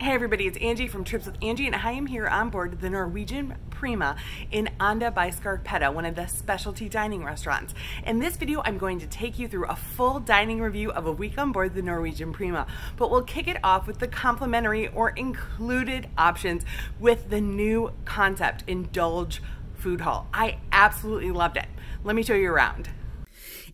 Hey everybody, it's Angie from Trips with Angie, and I am here on board the Norwegian Prima in Onda by Scarpetta, one of the specialty dining restaurants. In this video, I'm going to take you through a full dining review of a week on board the Norwegian Prima, but we'll kick it off with the complimentary or included options with the new concept, Indulge Food Hall. I absolutely loved it. Let me show you around.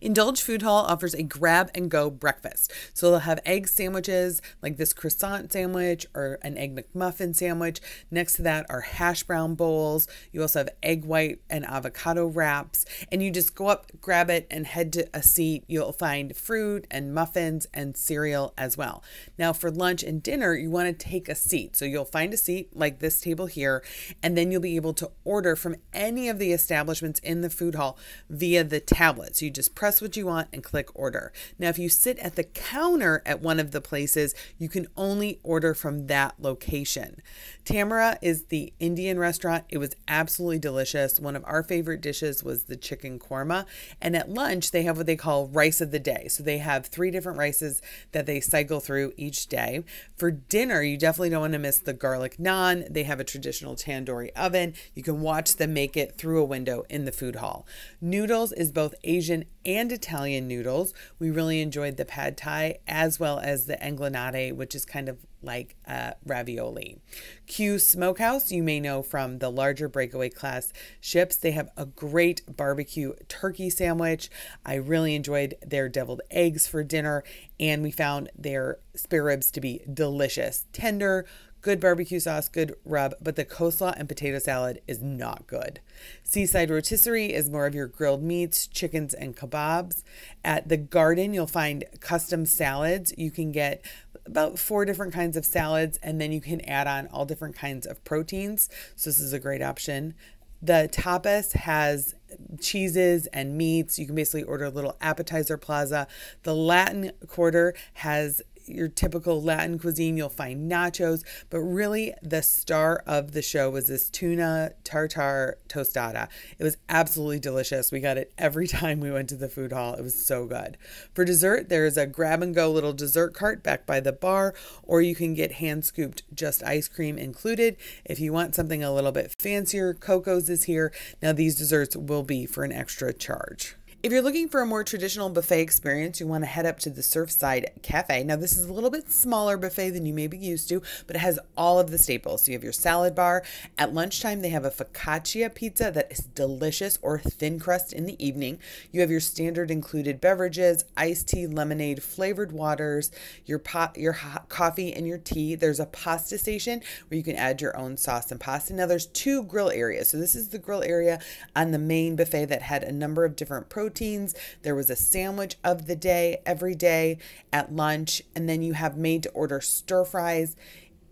Indulge Food Hall offers a grab and go breakfast. So they'll have egg sandwiches like this croissant sandwich or an egg McMuffin sandwich. Next to that are hash brown bowls. You also have egg white and avocado wraps. And you just go up, grab it, and head to a seat. You'll find fruit and muffins and cereal as well. Now, for lunch and dinner, you want to take a seat. So you'll find a seat like this table here, and then you'll be able to order from any of the establishments in the food hall via the tablet. So you just press press what you want and click order. Now, if you sit at the counter at one of the places, you can only order from that location. Tamara is the Indian restaurant. It was absolutely delicious. One of our favorite dishes was the chicken korma. And at lunch, they have what they call rice of the day. So they have three different rices that they cycle through each day. For dinner, you definitely don't want to miss the garlic naan. They have a traditional tandoori oven. You can watch them make it through a window in the food hall. Noodles is both Asian and Italian noodles. We really enjoyed the pad thai as well as the englanade, which is kind of like uh, ravioli. Q Smokehouse, you may know from the larger breakaway class ships. They have a great barbecue turkey sandwich. I really enjoyed their deviled eggs for dinner, and we found their spare ribs to be delicious, tender, good barbecue sauce, good rub, but the coleslaw and potato salad is not good. Seaside Rotisserie is more of your grilled meats, chickens, and kebabs. At the garden, you'll find custom salads. You can get about four different kinds of salads, and then you can add on all different kinds of proteins. So, this is a great option. The tapas has cheeses and meats. You can basically order a little appetizer plaza. The Latin quarter has your typical Latin cuisine. You'll find nachos, but really the star of the show was this tuna tartar tostada. It was absolutely delicious. We got it every time we went to the food hall. It was so good. For dessert, there is a grab and go little dessert cart back by the bar, or you can get hand scooped just ice cream included. If you want something a little bit fancier, Coco's is here. Now, these desserts will be for an extra charge. If you're looking for a more traditional buffet experience, you want to head up to the Surfside Cafe. Now, this is a little bit smaller buffet than you may be used to, but it has all of the staples. So you have your salad bar. At lunchtime, they have a focaccia pizza that is delicious or thin crust in the evening. You have your standard included beverages, iced tea, lemonade, flavored waters, your pot, your hot coffee, and your tea. There's a pasta station where you can add your own sauce and pasta. Now, there's two grill areas. So this is the grill area on the main buffet that had a number of different proteins proteins. There was a sandwich of the day every day at lunch. And then you have made to order stir fries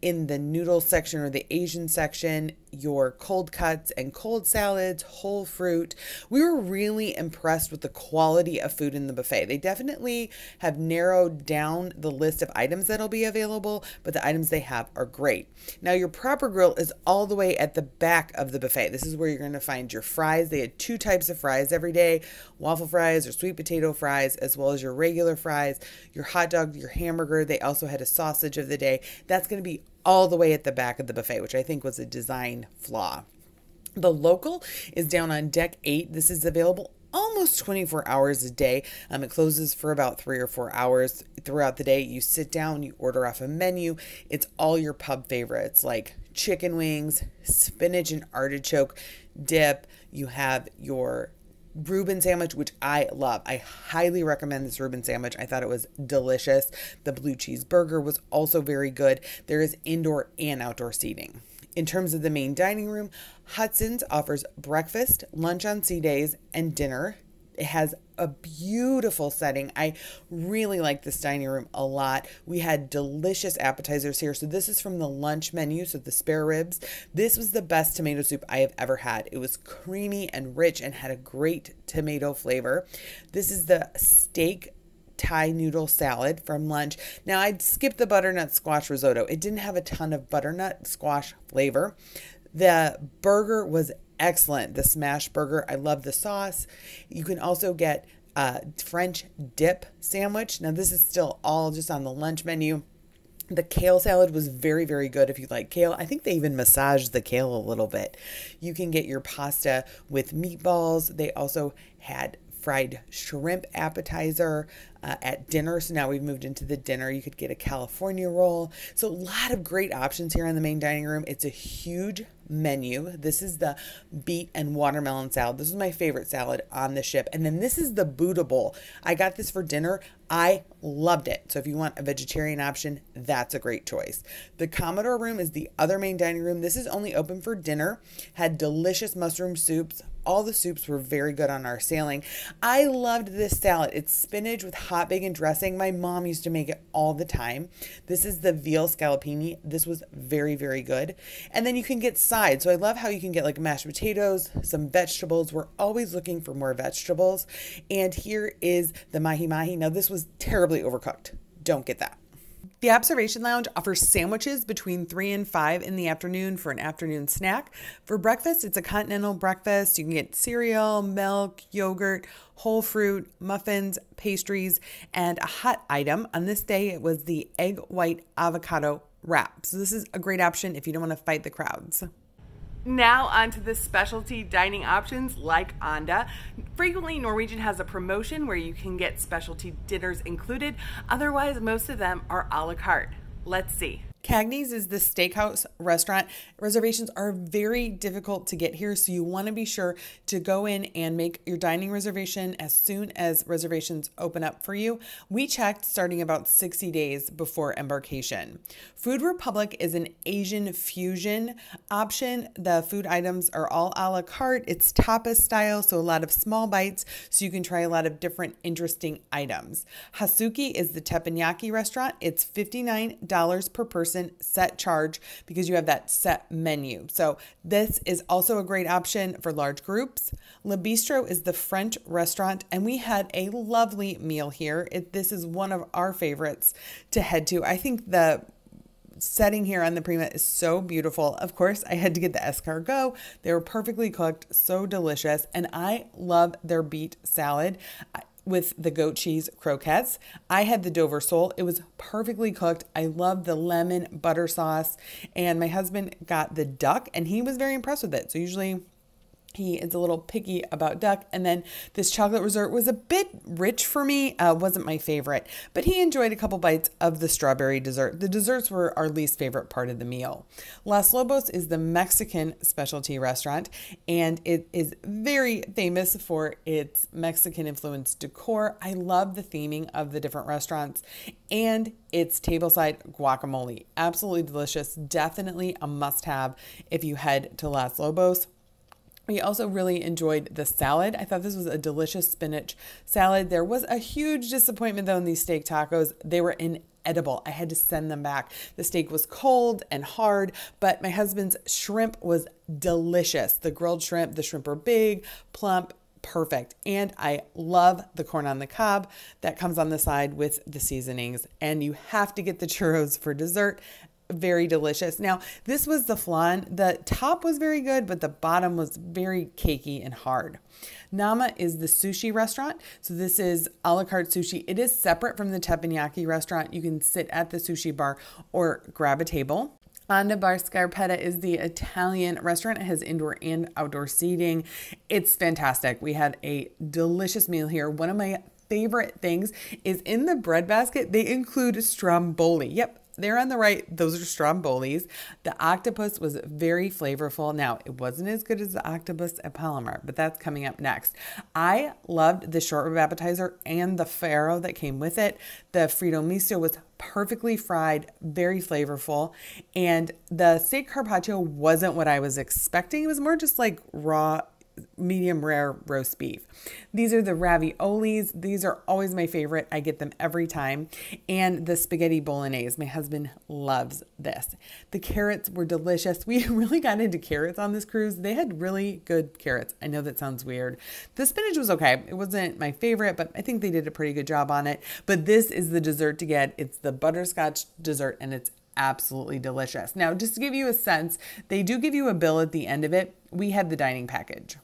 in the noodle section or the Asian section your cold cuts and cold salads, whole fruit. We were really impressed with the quality of food in the buffet. They definitely have narrowed down the list of items that'll be available, but the items they have are great. Now, your proper grill is all the way at the back of the buffet. This is where you're going to find your fries. They had two types of fries every day waffle fries or sweet potato fries, as well as your regular fries, your hot dog, your hamburger. They also had a sausage of the day. That's going to be all the way at the back of the buffet, which I think was a design flaw. The local is down on deck eight. This is available almost 24 hours a day. Um, it closes for about three or four hours throughout the day. You sit down, you order off a menu. It's all your pub favorites like chicken wings, spinach and artichoke dip. You have your Reuben sandwich, which I love. I highly recommend this Reuben sandwich. I thought it was delicious. The blue cheese burger was also very good. There is indoor and outdoor seating. In terms of the main dining room, Hudson's offers breakfast, lunch on sea days, and dinner. It has a beautiful setting. I really like this dining room a lot. We had delicious appetizers here. So, this is from the lunch menu. So, the spare ribs. This was the best tomato soup I have ever had. It was creamy and rich and had a great tomato flavor. This is the steak Thai noodle salad from lunch. Now, I'd skip the butternut squash risotto. It didn't have a ton of butternut squash flavor. The burger was excellent. The smash burger, I love the sauce. You can also get a French dip sandwich. Now, this is still all just on the lunch menu. The kale salad was very, very good if you like kale. I think they even massaged the kale a little bit. You can get your pasta with meatballs. They also had fried shrimp appetizer uh, at dinner. So now we've moved into the dinner. You could get a California roll. So a lot of great options here in the main dining room. It's a huge menu. This is the beet and watermelon salad. This is my favorite salad on the ship. And then this is the Buddha bowl. I got this for dinner. I loved it. So if you want a vegetarian option, that's a great choice. The Commodore room is the other main dining room. This is only open for dinner. Had delicious mushroom soups. All the soups were very good on our sailing. I loved this salad. It's spinach with hot bacon dressing. My mom used to make it all the time. This is the veal scallopini. This was very, very good. And then you can get sides. So I love how you can get like mashed potatoes, some vegetables. We're always looking for more vegetables. And here is the mahi mahi. Now, this was terribly overcooked. Don't get that. The Observation Lounge offers sandwiches between 3 and 5 in the afternoon for an afternoon snack. For breakfast, it's a continental breakfast. You can get cereal, milk, yogurt, whole fruit, muffins, pastries, and a hot item. On this day, it was the egg white avocado wrap. So, this is a great option if you don't want to fight the crowds. Now onto the specialty dining options like Onda. Frequently Norwegian has a promotion where you can get specialty dinners included. Otherwise, most of them are a la carte. Let's see. Cagney's is the steakhouse restaurant. Reservations are very difficult to get here, so you want to be sure to go in and make your dining reservation as soon as reservations open up for you. We checked starting about 60 days before embarkation. Food Republic is an Asian fusion option. The food items are all a la carte. It's tapas style, so a lot of small bites, so you can try a lot of different interesting items. Hasuki is the teppanyaki restaurant. It's $59 per person set charge because you have that set menu. So this is also a great option for large groups. Le Bistro is the French restaurant, and we had a lovely meal here. It, this is one of our favorites to head to. I think the setting here on the Prima is so beautiful. Of course, I had to get the escargot. They were perfectly cooked, so delicious, and I love their beet salad with the goat cheese croquettes. I had the Dover sole. It was perfectly cooked. I love the lemon butter sauce. And my husband got the duck and he was very impressed with it. So usually he is a little picky about duck. And then this chocolate dessert was a bit rich for me, uh, wasn't my favorite, but he enjoyed a couple bites of the strawberry dessert. The desserts were our least favorite part of the meal. Los Lobos is the Mexican specialty restaurant, and it is very famous for its Mexican influenced decor. I love the theming of the different restaurants and its tableside guacamole. Absolutely delicious. Definitely a must have if you head to Los Lobos. We also really enjoyed the salad. I thought this was a delicious spinach salad. There was a huge disappointment though in these steak tacos. They were inedible. I had to send them back. The steak was cold and hard, but my husband's shrimp was delicious. The grilled shrimp, the shrimp are big, plump, perfect. And I love the corn on the cob that comes on the side with the seasonings. And you have to get the churros for dessert very delicious. Now, this was the flan. The top was very good, but the bottom was very cakey and hard. Nama is the sushi restaurant. So this is a la carte sushi. It is separate from the teppanyaki restaurant. You can sit at the sushi bar or grab a table. Onda by Scarpetta is the Italian restaurant. It has indoor and outdoor seating. It's fantastic. We had a delicious meal here. One of my favorite things is in the bread basket, they include stromboli. Yep, there on the right, those are strombolis. The octopus was very flavorful. Now, it wasn't as good as the octopus at Palomar, but that's coming up next. I loved the short rib appetizer and the farro that came with it. The fritto misto was perfectly fried, very flavorful. And the steak carpaccio wasn't what I was expecting. It was more just like raw medium rare roast beef. These are the raviolis. These are always my favorite. I get them every time. And the spaghetti bolognese. My husband loves this. The carrots were delicious. We really got into carrots on this cruise. They had really good carrots. I know that sounds weird. The spinach was okay. It wasn't my favorite, but I think they did a pretty good job on it. But this is the dessert to get. It's the butterscotch dessert and it's absolutely delicious. Now, just to give you a sense, they do give you a bill at the end of it. We had the dining package.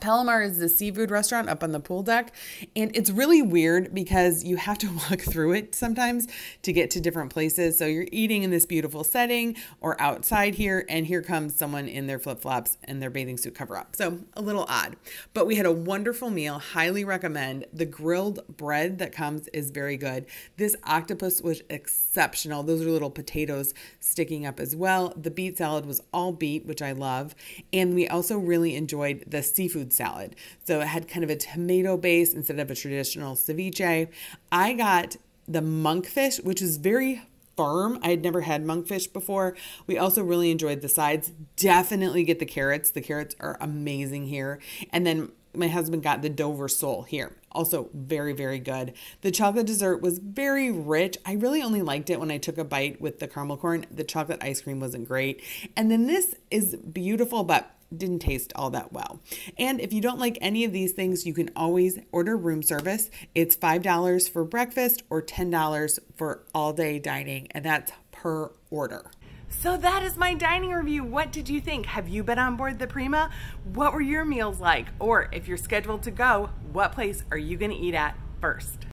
Palomar is the seafood restaurant up on the pool deck, and it's really weird because you have to walk through it sometimes to get to different places. So you're eating in this beautiful setting or outside here, and here comes someone in their flip flops and their bathing suit cover up. So a little odd, but we had a wonderful meal. Highly recommend. The grilled bread that comes is very good. This octopus was exceptional. Those are little potatoes sticking up as well. The beet salad was all beet, which I love, and we also really enjoyed the seafood seafood salad. So it had kind of a tomato base instead of a traditional ceviche. I got the monkfish, which is very firm. I had never had monkfish before. We also really enjoyed the sides. Definitely get the carrots. The carrots are amazing here. And then my husband got the Dover sole here. Also, very, very good. The chocolate dessert was very rich. I really only liked it when I took a bite with the caramel corn. The chocolate ice cream wasn't great. And then this is beautiful, but didn't taste all that well. And if you don't like any of these things, you can always order room service. It's $5 for breakfast or $10 for all day dining, and that's per order. So that is my dining review. What did you think? Have you been on board the Prima? What were your meals like? Or if you're scheduled to go, what place are you gonna eat at first?